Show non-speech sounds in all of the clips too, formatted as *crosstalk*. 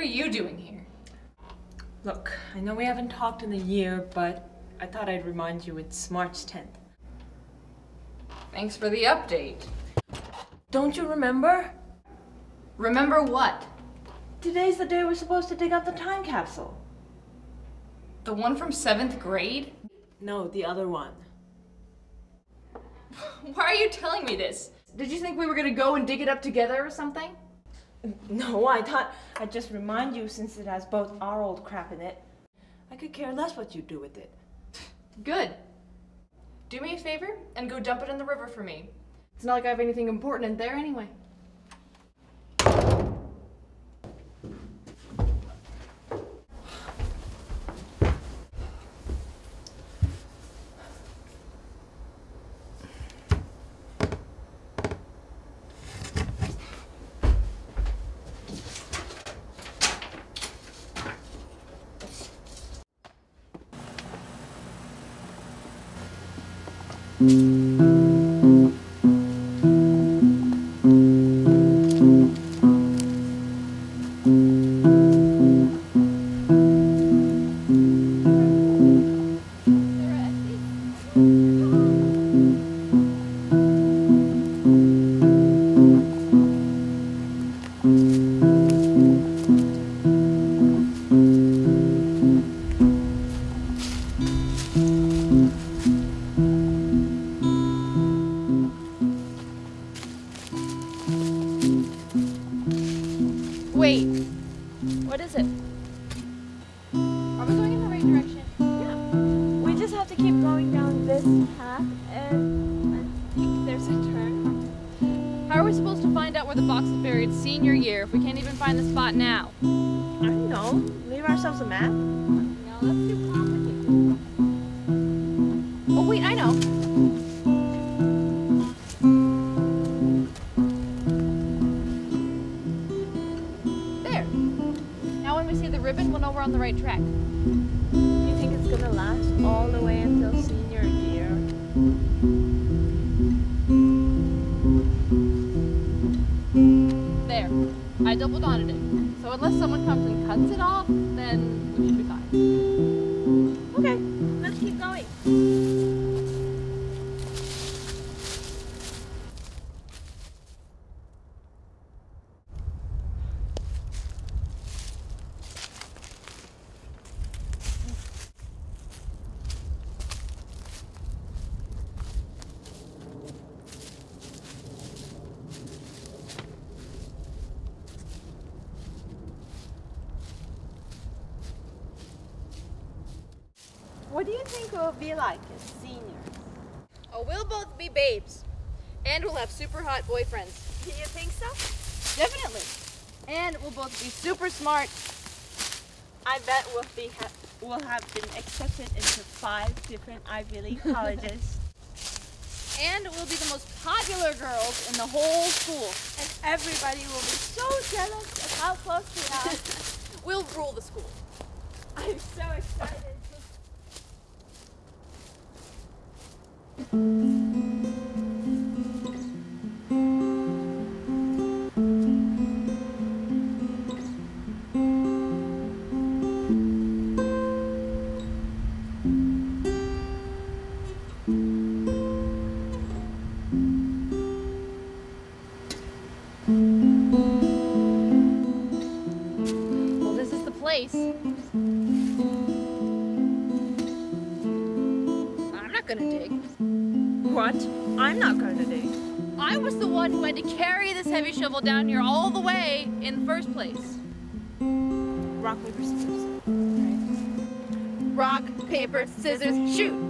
are you doing here? Look, I know we haven't talked in a year, but I thought I'd remind you it's March 10th. Thanks for the update. Don't you remember? Remember what? Today's the day we're supposed to dig out the time capsule. The one from seventh grade? No, the other one. *laughs* Why are you telling me this? Did you think we were gonna go and dig it up together or something? No, I thought I'd just remind you since it has both our old crap in it. I could care less what you do with it. Good. Do me a favor and go dump it in the river for me. It's not like I have anything important in there anyway. Keep going down this path and I think there's a turn. How are we supposed to find out where the box is buried senior year if we can't even find the spot now? I don't know. Leave ourselves a map. I double dotted it. So unless someone comes and cuts it off, then we should be What do you think we'll be like as seniors? Oh, we'll both be babes. And we'll have super hot boyfriends. Do you think so? Definitely. And we'll both be super smart. I bet we'll be ha- we'll have been accepted into five different Ivy League *laughs* colleges, And we'll be the most popular girls in the whole school. and everybody will be so jealous of how close we are. *laughs* We'll rule the school. I'm so excited. Well, this is the place. I'm not gonna dig. What? I'm not going to dig. I was the one who had to carry this heavy shovel down here all the way in the first place. Rock paper scissors. Rock, paper, scissors, shoot!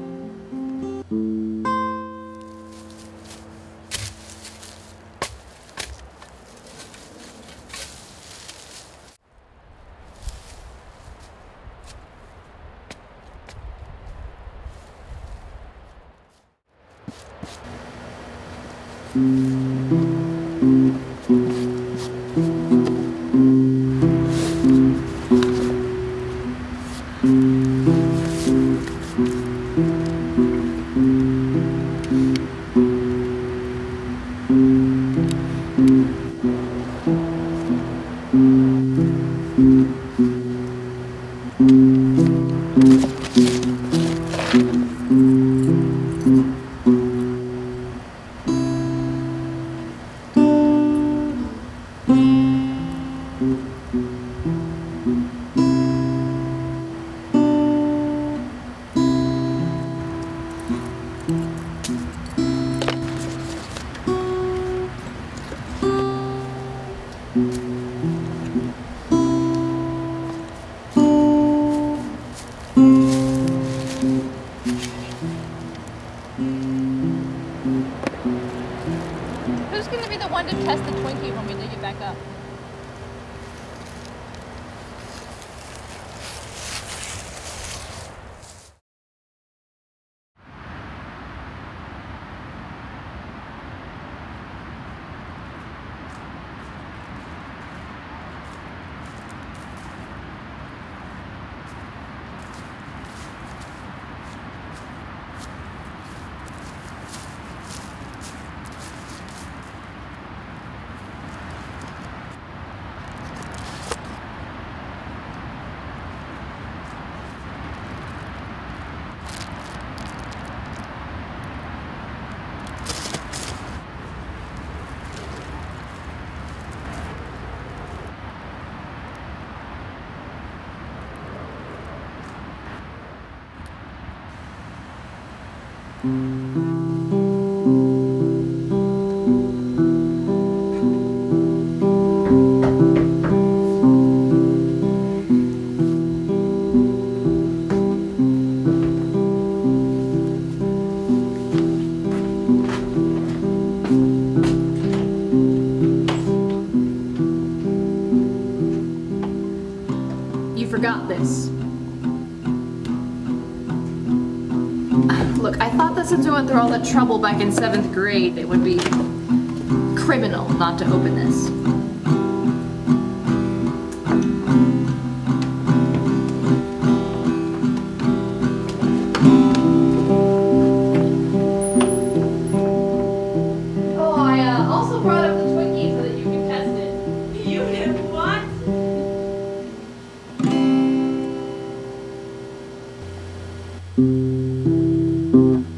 Who's gonna be the one to test the Twinkie when we dig it back up? Forgot this. Look, I thought that since we went through all that trouble back in seventh grade, it would be criminal not to open this. thank you Mm-hmm.